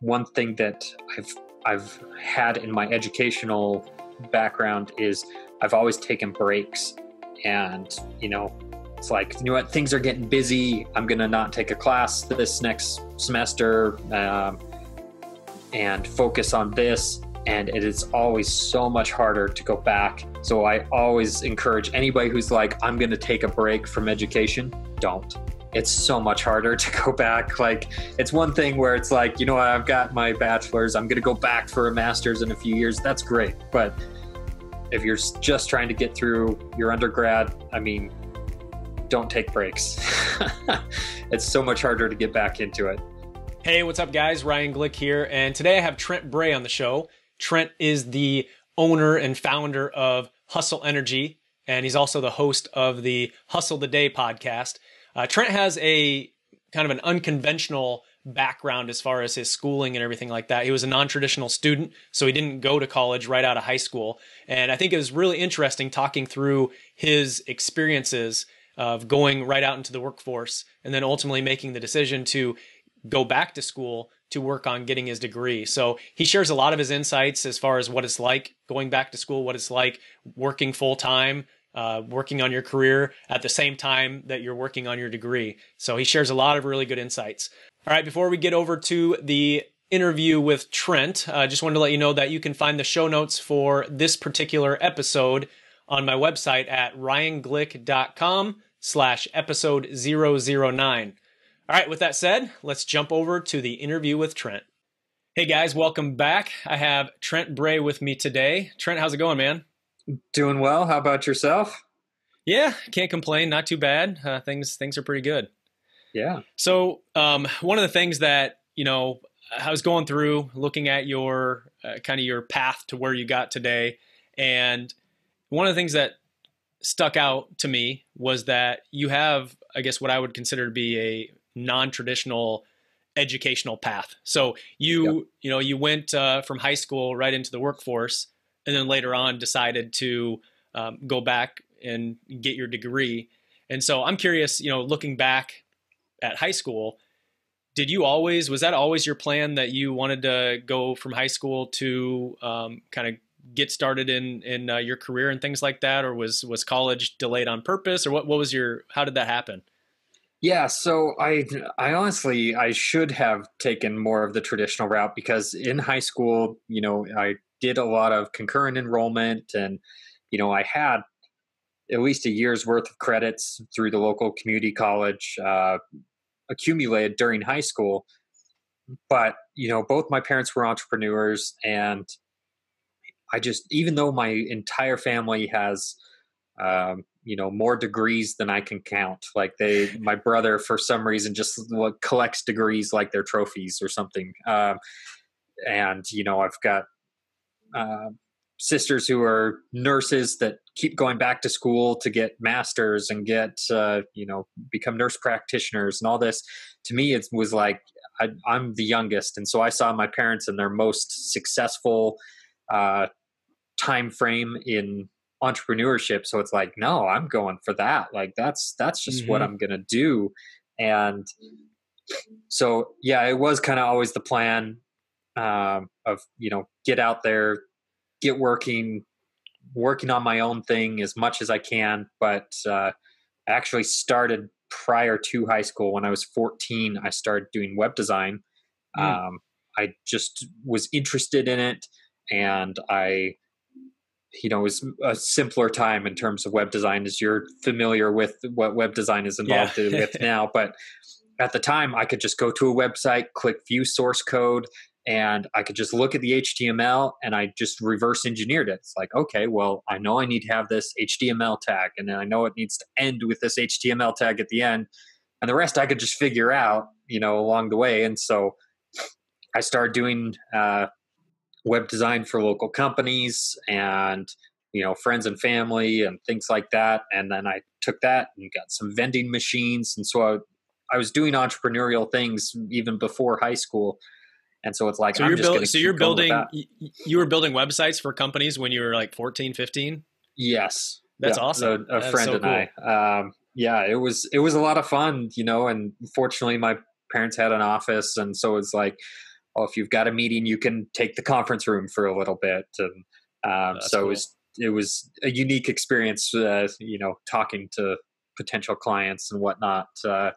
one thing that I've I've had in my educational background is I've always taken breaks, and you know, it's like you know what things are getting busy. I'm gonna not take a class this next semester, um, and focus on this. And it is always so much harder to go back. So I always encourage anybody who's like, I'm to take a break from education, don't it's so much harder to go back. Like, it's one thing where it's like, you know, I've got my bachelor's, I'm going to go back for a master's in a few years. That's great. But if you're just trying to get through your undergrad, I mean, don't take breaks. it's so much harder to get back into it. Hey, what's up, guys? Ryan Glick here. And today I have Trent Bray on the show. Trent is the owner and founder of Hustle Energy, and he's also the host of the Hustle the Day podcast. Uh, Trent has a kind of an unconventional background as far as his schooling and everything like that. He was a non-traditional student, so he didn't go to college right out of high school. And I think it was really interesting talking through his experiences of going right out into the workforce and then ultimately making the decision to go back to school to work on getting his degree. So he shares a lot of his insights as far as what it's like going back to school, what it's like working full time, uh, working on your career at the same time that you're working on your degree. So he shares a lot of really good insights. All right, before we get over to the interview with Trent, I uh, just wanted to let you know that you can find the show notes for this particular episode on my website at ryanglick.com slash episode 009. All right, with that said, let's jump over to the interview with Trent. Hey guys, welcome back. I have Trent Bray with me today. Trent, how's it going, man? Doing well. How about yourself? Yeah, can't complain. Not too bad. Uh, things things are pretty good. Yeah. So um, one of the things that you know I was going through, looking at your uh, kind of your path to where you got today, and one of the things that stuck out to me was that you have, I guess, what I would consider to be a non-traditional educational path. So you, yep. you know, you went uh, from high school right into the workforce, and then later on decided to um, go back and get your degree. And so I'm curious, you know, looking back at high school, did you always was that always your plan that you wanted to go from high school to um, kind of get started in in uh, your career and things like that, or was was college delayed on purpose, or what what was your how did that happen? Yeah, so I I honestly I should have taken more of the traditional route because in high school, you know, I did a lot of concurrent enrollment and you know i had at least a year's worth of credits through the local community college uh, accumulated during high school. But you know both my parents were entrepreneurs and i just even though my entire family has um, you know more degrees than i can count like they my brother for some reason just collects degrees like they're trophies or something um, and you know i've got uh, sisters who are nurses that keep going back to school to get masters and get uh, you know become nurse practitioners and all this to me it was like I, am the youngest. And so i saw my parents in their most successful uh, time frame in entrepreneurship. So it's like no i'm going for that. Like that's that's just mm-hmm. what i'm gonna do. And so yeah it was kind of always the plan. Um, of you know get out there, get working, working on my own thing as much as I can. But uh, I actually started prior to high school. When I was 14, I started doing web design. Mm. Um, I just was interested in it, and I, you know, it was a simpler time in terms of web design, as you're familiar with what web design is involved yeah. with now. But at the time, I could just go to a website, click view source code, and I could just look at the HTML and I just reverse engineered it. It's like, okay, well, I know I need to have this HTML tag, and then I know it needs to end with this HTML tag at the end, and the rest I could just figure out, you know, along the way. And so I started doing uh, web design for local companies and you know friends and family and things like that. And then I took that and got some vending machines, and so I, I was doing entrepreneurial things even before high school and so it's like, so I'm you're building, so you're building, you were building websites for companies when you were like 14, 15. Yes. That's yeah, awesome. A, a That's friend so and cool. I, um, yeah, it was, it was a lot of fun, you know, and fortunately my parents had an office. And so it's like, oh, if you've got a meeting, you can take the conference room for a little bit. And um, so cool. it was it was a unique experience, uh, you know, talking to potential clients and whatnot. Uh,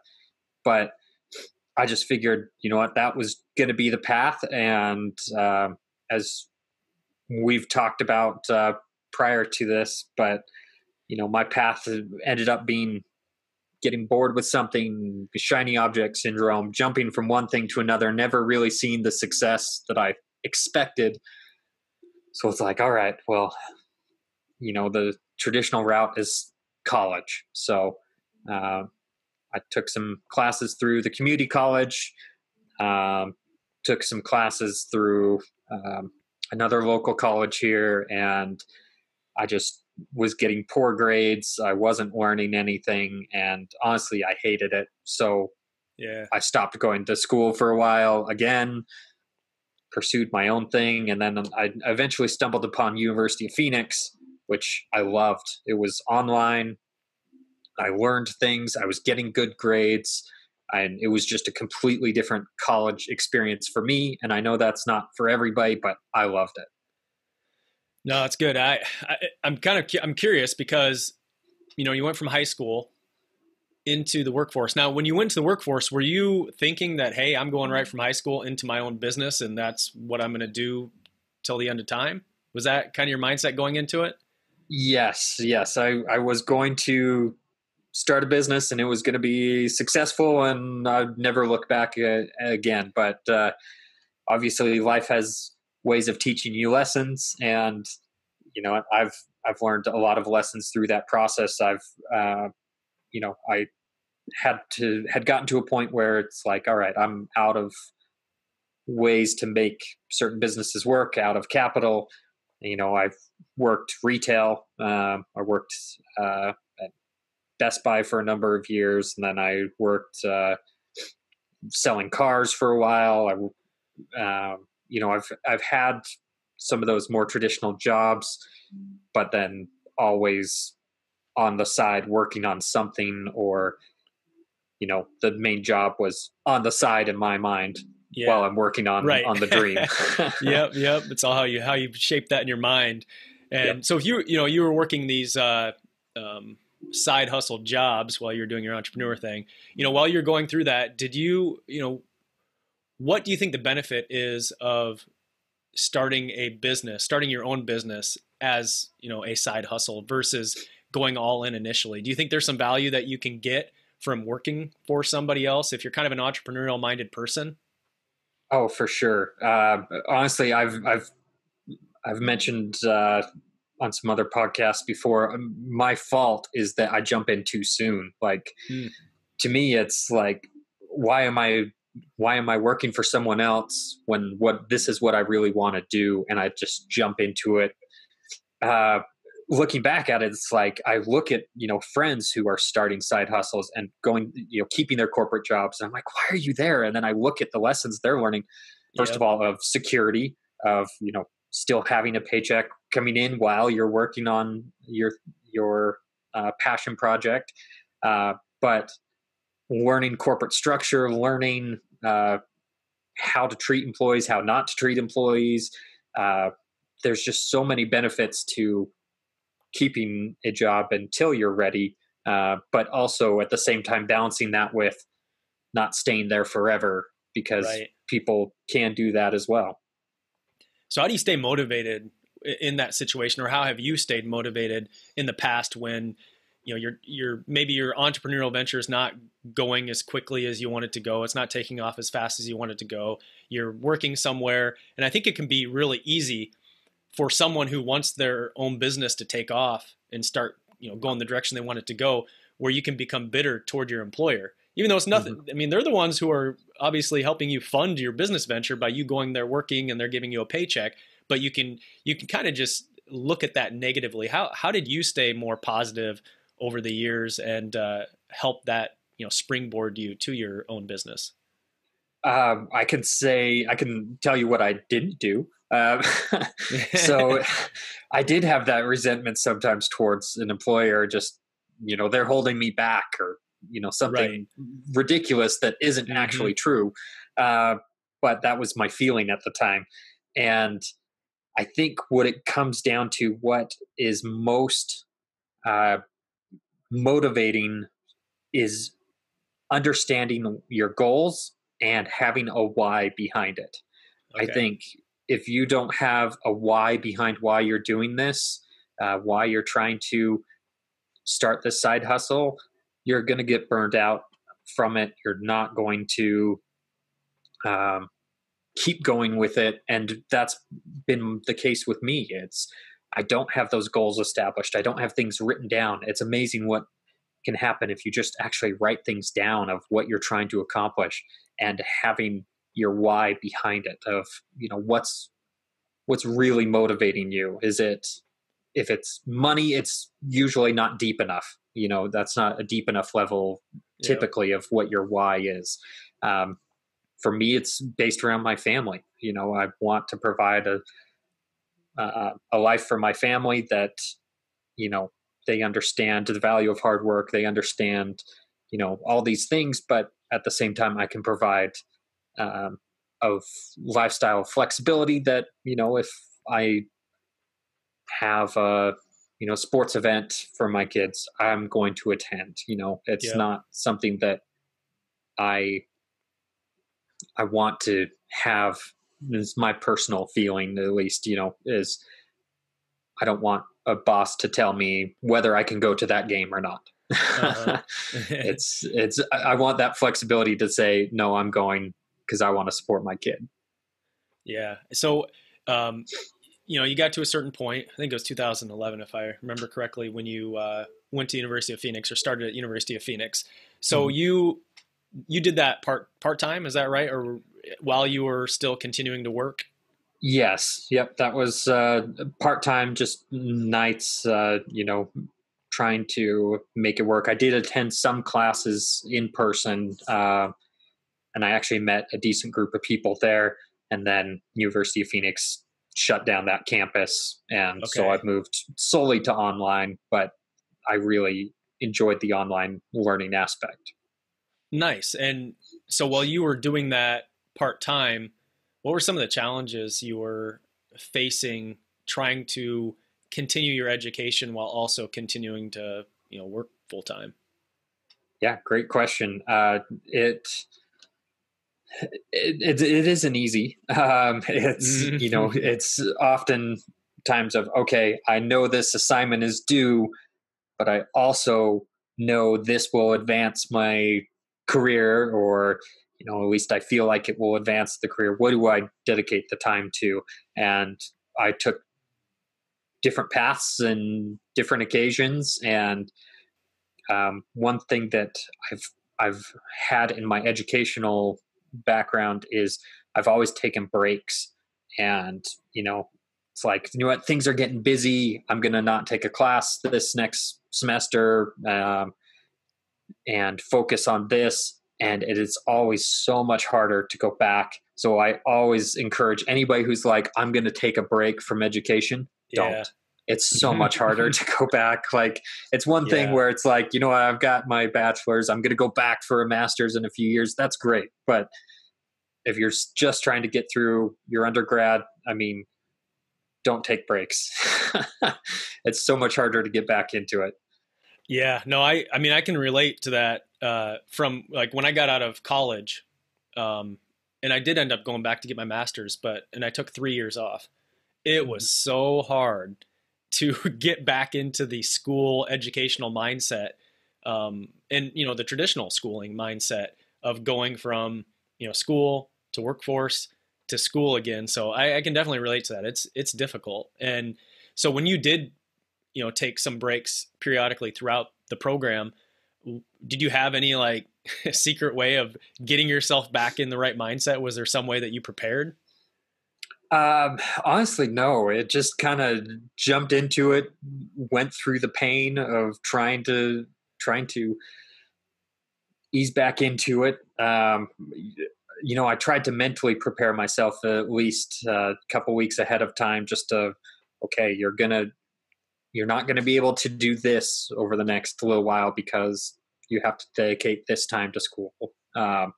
but I just figured, you know what, that was going to be the path. And um, as we've talked about uh, prior to this, but you know, my path ended up being getting bored with something, shiny object syndrome, jumping from one thing to another, never really seeing the success that I expected. So it's like, all right, well, you know, the traditional route is college. So uh, I took some classes through the community college, um, took some classes through um, another local college here, and I just was getting poor grades. I wasn't learning anything, and honestly, I hated it. So yeah, I stopped going to school for a while again. Pursued my own thing, and then I eventually stumbled upon University of Phoenix, which I loved. It was online. I learned things. I was getting good grades, and it was just a completely different college experience for me. And I know that's not for everybody, but I loved it. No, that's good. I, I I'm kind of I'm curious because you know you went from high school into the workforce. Now, when you went to the workforce, were you thinking that hey, I'm going right from high school into my own business and that's what I'm going to do till the end of time? Was that kind of your mindset going into it? Yes, yes. I I was going to start a business and it was going to be successful and I'd never look back again, but uh, obviously life has ways of teaching you lessons and you know i've i've learned a lot of lessons through that process. I've uh, you know i had to had gotten to a point where it's like all right i'm out of ways to make certain businesses work out of capital. You know i've worked retail um, i worked uh, best buy for a number of years and then i worked uh, selling cars for a while i um, you know i've i've had some of those more traditional jobs but then always on the side working on something or you know the main job was on the side in my mind yeah. while i'm working on right. on the dream yep yep it's all how you how you shape that in your mind and yep. so if you you know you were working these uh, um, side hustle jobs while you're doing your entrepreneur thing you know while you're going through that did you you know what do you think the benefit is of starting a business, starting your own business as, you know, a side hustle versus going all in initially? Do you think there's some value that you can get from working for somebody else if you're kind of an entrepreneurial minded person? Oh, for sure. Uh, honestly, I've I've I've mentioned uh, on some other podcasts before. Um, my fault is that I jump in too soon. Like hmm. to me, it's like, why am I why am I working for someone else when what this is what I really want to do and I just jump into it. Uh, looking back at it, it's like I look at you know friends who are starting side hustles and going you know keeping their corporate jobs. And I'm like, why are you there? And then I look at the lessons they're learning. First yep. of all, of security, of you know still having a paycheck coming in while you're working on your your uh, passion project, uh, but learning corporate structure, learning uh, how to treat employees, how not to treat employees. Uh, there's just so many benefits to keeping a job until you're ready, uh, but also at the same time balancing that with not staying there forever because right. people can do that as well. So, how do you stay motivated in that situation, or how have you stayed motivated in the past when you know your your maybe your entrepreneurial venture is not going as quickly as you want it to go it's not taking off as fast as you want it to go you're working somewhere and i think it can be really easy for someone who wants their own business to take off and start you know going the direction they want it to go where you can become bitter toward your employer even though it's nothing mm-hmm. i mean they're the ones who are obviously helping you fund your business venture by you going there working and they're giving you a paycheck but you can you can kind of just look at that negatively how how did you stay more positive over the years and uh, help that you know springboard you to your own business? Um, I can say I can tell you what I didn't do. Um, so I did have that resentment sometimes towards an employer. Just you know they're holding me back or you know something right. ridiculous that isn't mm-hmm. actually true. Uh, but that was my feeling at the time. And I think what it comes down to, what is most uh, motivating is understanding your goals and having a why behind it. Okay. I think if you don't have a why behind why you're doing this, uh, why you're trying to start this side hustle, you're going to get burned out from it. You're not going to um, keep going with it. And that's been the case with me. It's, I don't have those goals established. I don't have things written down. It's amazing what can happen if you just actually write things down of what you're trying to accomplish and having your why behind it of you know what's what's really motivating you is it if it's money it's usually not deep enough you know that's not a deep enough level typically yeah. of what your why is. Um, for me it's based around my family. You know i want to provide a uh, a life for my family that you know they understand the value of hard work. They understand you know all these things but at the same time i can provide um, of lifestyle flexibility that you know if i have a you know sports event for my kids i'm going to attend you know it's yeah. not something that i i want to have is my personal feeling at least you know is i don't want a boss to tell me whether i can go to that game or not uh-huh. it's it's i want that flexibility to say no i'm going because i want to support my kid yeah so um you know you got to a certain point i think it was 2011 if i remember correctly when you uh, went to university of phoenix or started at university of phoenix so mm-hmm. you you did that part part time is that right or while you were still continuing to work? Yes. Yep. That was uh, part time, just nights. Uh, you know, trying to make it work. I did attend some classes in person, uh, and I actually met a decent group of people there. And then University of Phoenix shut down that campus, and okay. so I've moved solely to online. But I really enjoyed the online learning aspect. Nice. And so while you were doing that part time, what were some of the challenges you were facing trying to continue your education while also continuing to you know work full time? Yeah, great question. Uh, it, it, it it isn't easy. Um, it's you know it's often times of okay, I know this assignment is due, but I also know this will advance my career or you know, at least I feel like it will advance the career. What do I dedicate the time to? And I took different paths and different occasions. And um, one thing that I've I've had in my educational background is I've always taken breaks, and you know, it's like you know what things are getting busy. I'm gonna not take a class this next semester. Um, and focus on this and it is always so much harder to go back. So I always encourage anybody who's like, I'm going to take a break from education, don't. Yeah. It's so much harder to go back. Like, it's one thing where it's like, you know, I've got my bachelor's, I'm going to go back for a master's in a few years. That's great. But if you're just trying to get through your undergrad, I mean, don't take breaks. it's so much harder to get back into it. Yeah, no, I I mean I can relate to that uh, from like when I got out of college, um, and I did end up going back to get my master's, but and I took three years off. It was mm-hmm. so hard to get back into the school educational mindset, um, and you know the traditional schooling mindset of going from you know school to workforce to school again. So I, I can definitely relate to that. It's it's difficult, and so when you did you know take some breaks periodically throughout the program did you have any like secret way of getting yourself back in the right mindset was there some way that you prepared um, honestly no it just kind of jumped into it went through the pain of trying to trying to ease back into it um, you know i tried to mentally prepare myself at least a couple weeks ahead of time just to okay you're gonna you're not going to be able to do this over the next little while because you have to dedicate this time to school. Um,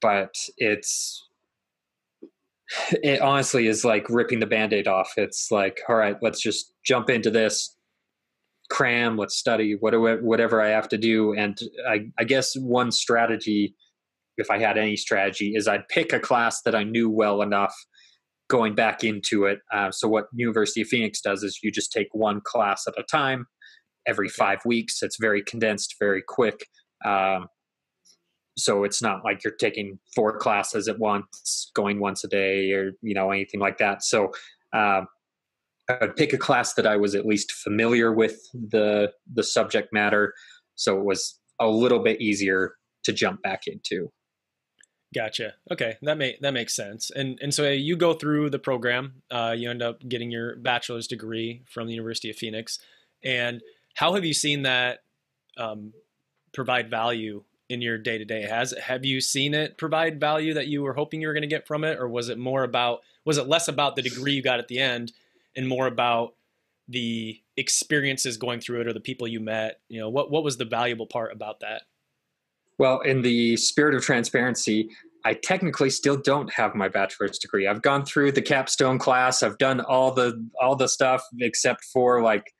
but it's it honestly is like ripping the band-aid off. It's like all right let's just jump into this cram let's study whatever whatever i have to do. And i, I guess one strategy if i had any strategy is i'd pick a class that i knew well enough going back into it. Uh, so what university of phoenix does is you just take one class at a time every five weeks. It's very condensed very quick. Um, so it's not like you're taking four classes at once going once a day or you know anything like that so um, i'd pick a class that i was at least familiar with the the subject matter so it was a little bit easier to jump back into Gotcha. Okay, that make that makes sense. And and so you go through the program. Uh, you end up getting your bachelor's degree from the University of Phoenix. And how have you seen that um, provide value in your day to day? Has have you seen it provide value that you were hoping you were going to get from it, or was it more about was it less about the degree you got at the end and more about the experiences going through it or the people you met? You know, what what was the valuable part about that? Well, in the spirit of transparency, I technically still don't have my bachelor's degree. I've gone through the capstone class. I've done all the all the stuff except for like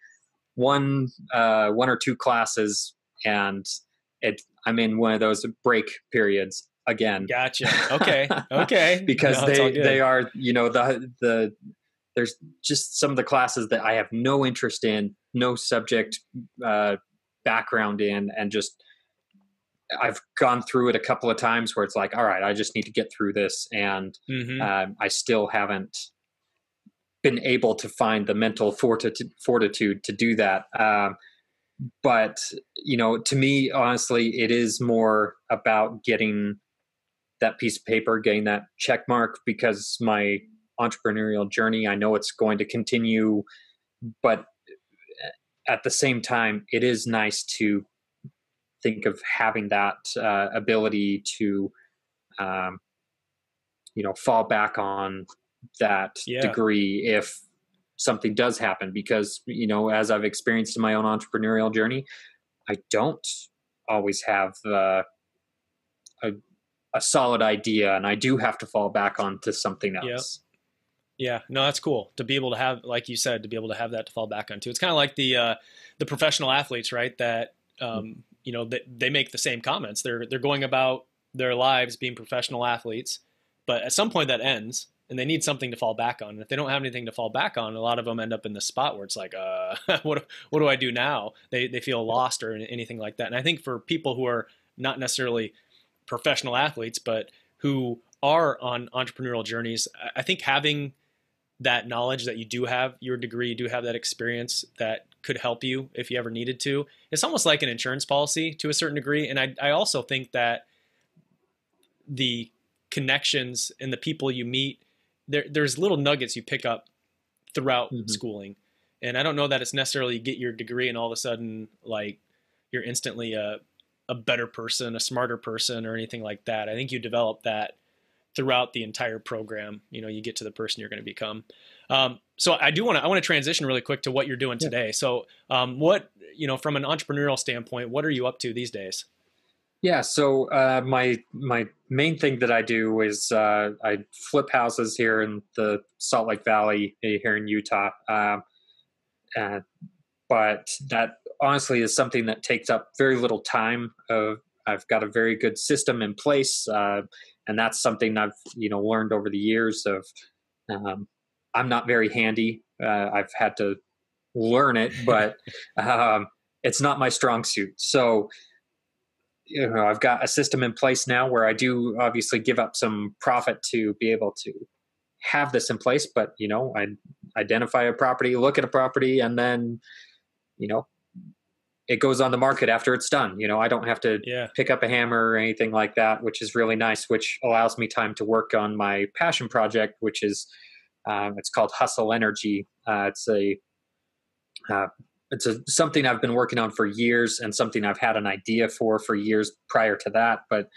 one uh, one or two classes, and it I'm in one of those break periods again. Gotcha. Okay. Okay. because no, they they are you know the the there's just some of the classes that I have no interest in, no subject uh, background in, and just I've gone through it a couple of times where it's like, all right, I just need to get through this, and mm-hmm. um, I still haven't been able to find the mental fortitude, fortitude to do that. Um, but you know to me honestly it is more about getting that piece of paper getting that check mark because my entrepreneurial journey i know it's going to continue but at the same time it is nice to think of having that uh, ability to um, you know fall back on that yeah. degree if something does happen because you know as i've experienced in my own entrepreneurial journey i don't always have uh, a, a solid idea and i do have to fall back onto something else. Yeah no that's cool. To be able to have like you said to be able to have that to fall back onto. It's kind of like the uh, the professional athletes right that um, you know they, they make the same comments. They're they're going about their lives being professional athletes but at some point that ends and they need something to fall back on. And if they don't have anything to fall back on, a lot of them end up in the spot where it's like, uh, what what do I do now? They they feel lost or anything like that. And I think for people who are not necessarily professional athletes, but who are on entrepreneurial journeys, I think having that knowledge that you do have your degree, you do have that experience that could help you if you ever needed to. It's almost like an insurance policy to a certain degree. And I, I also think that the connections and the people you meet there there's little nuggets you pick up throughout mm-hmm. schooling. And i don't know that it's necessarily get your degree and all of a sudden like you're instantly a, a better person a smarter person or anything like that. I think you develop that throughout the entire program. You know you get to the person you're going to become. Um, so i do want to i want to transition really quick to what you're doing today. So um, what you know from an entrepreneurial standpoint what are you up to these days? Yeah, so uh, my my main thing that I do is uh, I flip houses here in the Salt Lake Valley eh, here in Utah, um, but that honestly is something that takes up very little time. Uh, I've got a very good system in place, uh, and that's something I've you know learned over the years. Of um, I'm not very handy. Uh, I've had to learn it, but um, it's not my strong suit. So you know i've got a system in place now where i do obviously give up some profit to be able to have this in place but you know i identify a property look at a property and then you know it goes on the market after it's done you know i don't have to yeah. pick up a hammer or anything like that which is really nice which allows me time to work on my passion project which is um, it's called hustle energy uh, it's a uh, it's a, something I've been working on for years and something I've had an idea for for years prior to that. But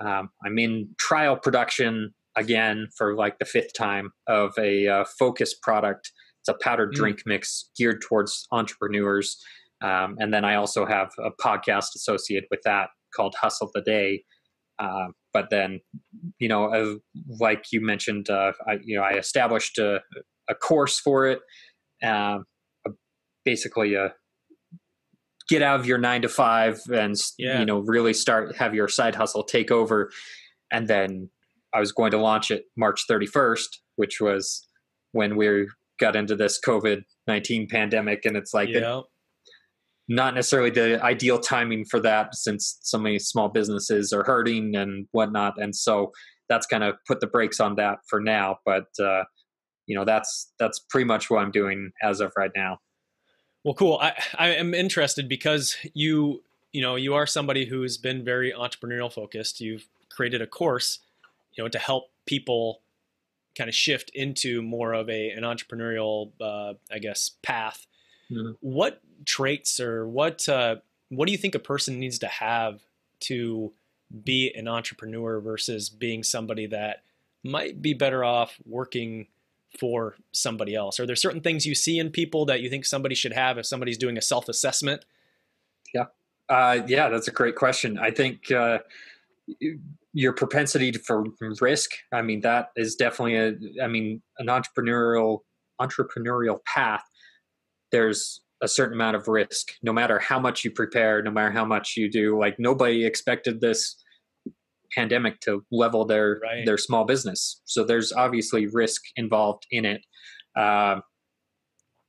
um, I'm in trial production again for like the fifth time of a uh, focus product. It's a powdered mm. drink mix geared towards entrepreneurs. Um, and then I also have a podcast associated with that called Hustle the Day. Uh, but then, you know, uh, like you mentioned, uh, I, you know, I established a, a course for it, um, basically a get out of your nine to five and yeah. you know really start have your side hustle take over. And then i was going to launch it march 31st which was when we got into this covid-19 pandemic. And it's like yeah. not necessarily the ideal timing for that since so many small businesses are hurting and whatnot. And so that's kind of put the brakes on that for now. But uh, you know that's that's pretty much what i'm doing as of right now well, cool. I, I am interested because you you know you are somebody who's been very entrepreneurial focused. You've created a course, you know, to help people kind of shift into more of a an entrepreneurial, uh, I guess, path. Mm-hmm. What traits or what uh, what do you think a person needs to have to be an entrepreneur versus being somebody that might be better off working for somebody else? Are there certain things you see in people that you think somebody should have if somebody's doing a self assessment? Yeah. Uh, yeah, that's a great question. I think uh, your propensity for risk, I mean, that is definitely a, I mean, an entrepreneurial entrepreneurial path. There's a certain amount of risk, no matter how much you prepare, no matter how much you do. Like nobody expected this pandemic to level their right. their small business. So there's obviously risk involved in it. Um,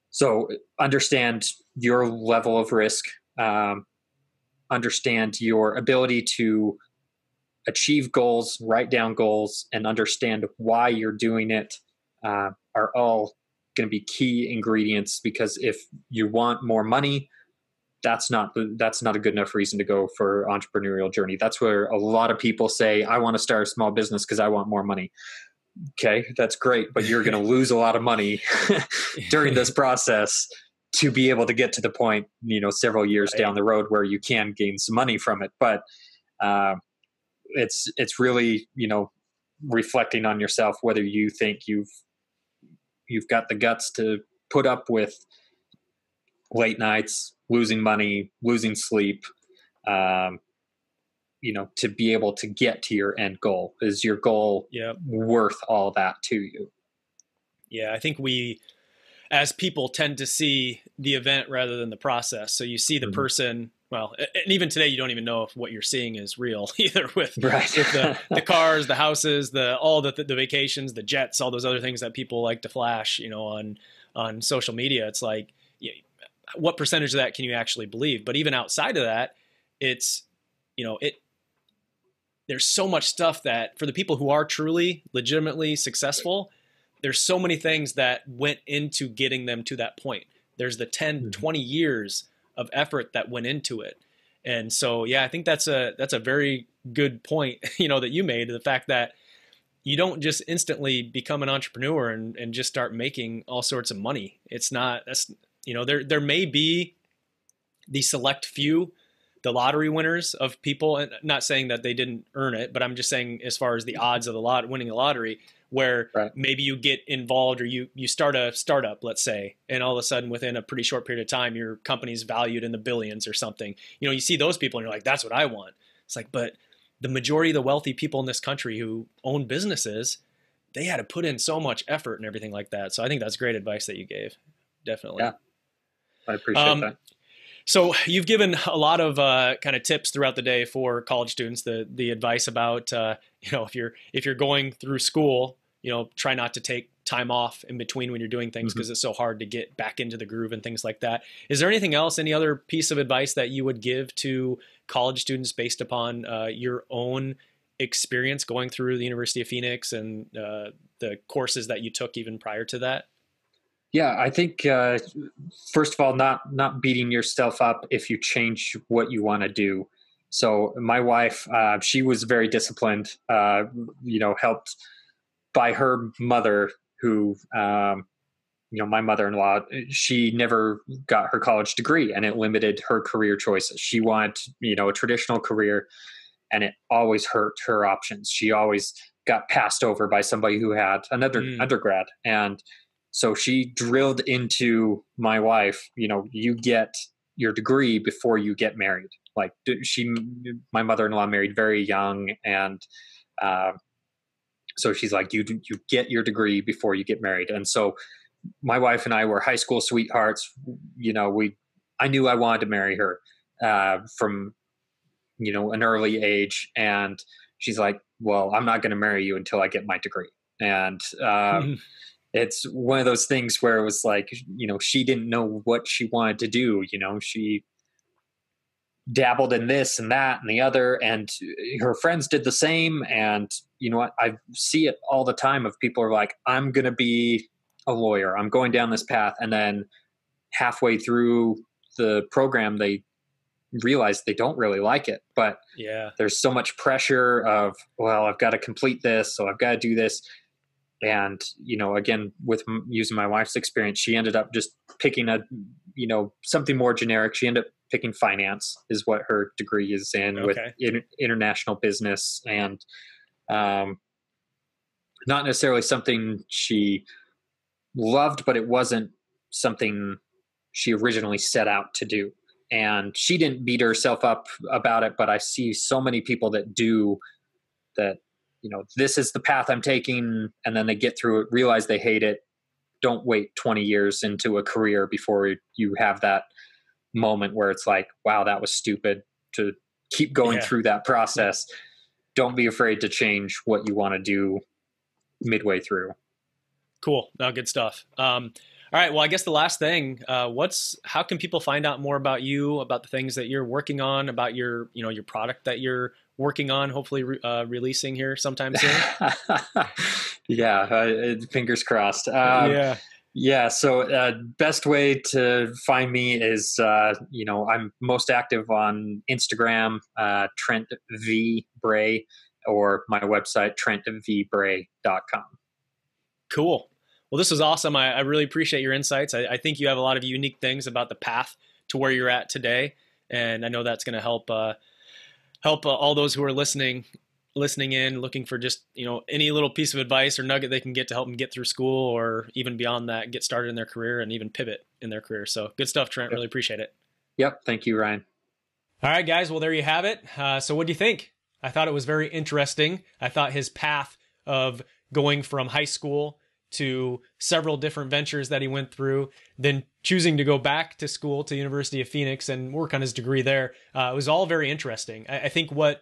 so understand your level of risk. Um, understand your ability to achieve goals, write down goals, and understand why you're doing it. Uh, are all going to be key ingredients because if you want more money that's not that's not a good enough reason to go for entrepreneurial journey. That's where a lot of people say i want to start a small business because i want more money. Okay that's great but you're going to lose a lot of money during this process to be able to get to the point you know several years right. down the road where you can gain some money from it. But uh, it's it's really you know reflecting on yourself whether you think you've you've got the guts to put up with late nights losing money, losing sleep, um, you know, to be able to get to your end goal. Is your goal yep. worth all that to you? Yeah, I think we, as people, tend to see the event rather than the process. So you see the mm-hmm. person. Well, and even today, you don't even know if what you're seeing is real either. With, right. with the, the cars, the houses, the all the the vacations, the jets, all those other things that people like to flash, you know, on on social media. It's like what percentage of that can you actually believe? But even outside of that, it's you know it. There's so much stuff that for the people who are truly legitimately successful, there's so many things that went into getting them to that point. There's the 10, mm-hmm. 20 years of effort that went into it. And so, yeah, I think that's a that's a very good point, you know, that you made. The fact that you don't just instantly become an entrepreneur and, and just start making all sorts of money. It's not that's you know, there there may be the select few, the lottery winners of people, and not saying that they didn't earn it, but I'm just saying as far as the odds of the lot winning the lottery, where right. maybe you get involved or you you start a startup, let's say, and all of a sudden within a pretty short period of time, your company's valued in the billions or something. You know, you see those people and you're like, that's what I want. It's like, but the majority of the wealthy people in this country who own businesses, they had to put in so much effort and everything like that. So I think that's great advice that you gave. Definitely. Yeah. I appreciate um, that. So you've given a lot of uh, kind of tips throughout the day for college students. The the advice about uh, you know if you're if you're going through school, you know try not to take time off in between when you're doing things because mm-hmm. it's so hard to get back into the groove and things like that. Is there anything else? Any other piece of advice that you would give to college students based upon uh, your own experience going through the University of Phoenix and uh, the courses that you took even prior to that? Yeah, I think uh, first of all, not not beating yourself up if you change what you want to do. So my wife, uh, she was very disciplined. Uh, you know, helped by her mother, who um, you know, my mother-in-law. She never got her college degree, and it limited her career choices. She wanted, you know, a traditional career, and it always hurt her options. She always got passed over by somebody who had another mm. undergrad, and so she drilled into my wife, you know, you get your degree before you get married. Like she, my mother-in-law married very young, and uh, so she's like, you you get your degree before you get married. And so my wife and I were high school sweethearts. You know, we I knew I wanted to marry her uh, from you know an early age, and she's like, well, I'm not going to marry you until I get my degree. And um, it's one of those things where it was like, you know, she didn't know what she wanted to do. You know, she dabbled in this and that and the other, and her friends did the same. And you know what? I see it all the time of people are like, I'm going to be a lawyer. I'm going down this path. And then halfway through the program, they realize they don't really like it. But yeah, there's so much pressure of, well, I've got to complete this, so I've got to do this. And you know, again, with using my wife's experience, she ended up just picking a, you know, something more generic. She ended up picking finance, is what her degree is in okay. with in, international business, and um, not necessarily something she loved, but it wasn't something she originally set out to do. And she didn't beat herself up about it, but I see so many people that do that, you know, this is the path I'm taking, and then they get through it, realize they hate it. Don't wait 20 years into a career before you have that moment where it's like, wow, that was stupid to keep going yeah. through that process. Don't be afraid to change what you want to do midway through. Cool. No, good stuff. Um, all right. Well, I guess the last thing, uh, what's how can people find out more about you, about the things that you're working on, about your you know your product that you're working on, hopefully re- uh, releasing here sometime soon. yeah, uh, fingers crossed. Um, yeah. Yeah, so uh, best way to find me is uh, you know I'm most active on Instagram, uh, Trent V Bray, or my website trentvbray.com. Cool. Well, this was awesome. I, I really appreciate your insights. I, I, think you have a lot of unique things about the path to where you're at today, and I know that's going to help uh, help uh, all those who are listening listening in, looking for just you know any little piece of advice or nugget they can get to help them get through school or even beyond that, get started in their career and even pivot in their career. So good stuff, Trent. Yep. Really appreciate it. Yep. Thank you, Ryan. All right, guys. Well, there you have it. Uh, so, what do you think? I thought it was very interesting. I thought his path of going from high school to several different ventures that he went through, then choosing to go back to school to University of Phoenix and work on his degree there. Uh, it was all very interesting. I, I think what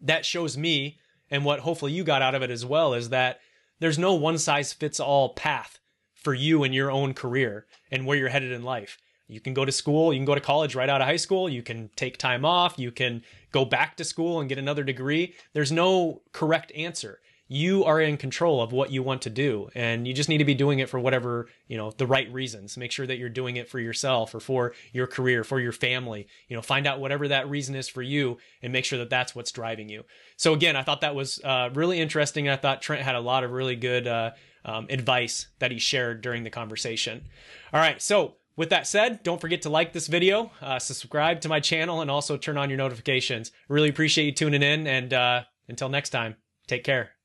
that shows me and what hopefully you got out of it as well is that there's no one size fits all path for you and your own career and where you're headed in life. You can go to school, you can go to college right out of high school, you can take time off, you can go back to school and get another degree. There's no correct answer you are in control of what you want to do and you just need to be doing it for whatever you know the right reasons make sure that you're doing it for yourself or for your career for your family you know find out whatever that reason is for you and make sure that that's what's driving you so again i thought that was uh, really interesting i thought trent had a lot of really good uh, um, advice that he shared during the conversation all right so with that said, don't forget to like this video, uh, subscribe to my channel, and also turn on your notifications. Really appreciate you tuning in. And uh, until next time, take care.